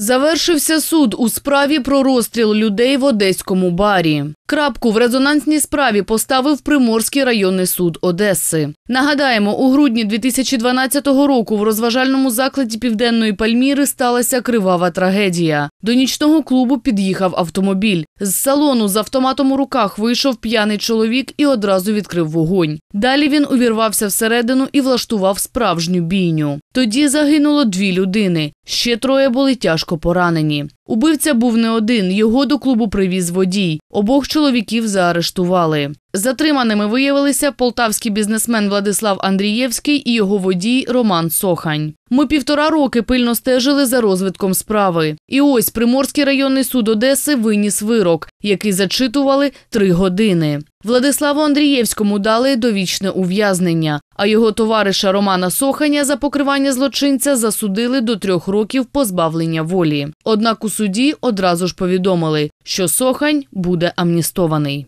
Завершився суд у справі про розстріл людей в одеському барі. Крапку в резонансній справі поставив Приморський районний суд Одеси. Нагадаємо, у грудні 2012 року в розважальному закладі Південної Пальміри сталася кривава трагедія. До нічного клубу під'їхав автомобіль. З салону з автоматом у руках вийшов п'яний чоловік і одразу відкрив вогонь. Далі він увірвався всередину і влаштував справжню бійню. Тоді загинуло дві людини. Ще троє були тяжко поранені. Убивця був не один. Його до клубу привіз водій. Обох заарештували. Затриманими виявилися полтавський бізнесмен Владислав Андрієвський і його водій Роман Сохань. Ми півтора роки пильно стежили за розвитком справи. І ось Приморський районний суд Одеси виніс вирок, який зачитували три години. Владиславу Андрієвському дали довічне ув'язнення, а його товариша Романа Соханя за покривання злочинця засудили до трьох років позбавлення волі. Однак у суді одразу ж повідомили, що Сохань буде амністований.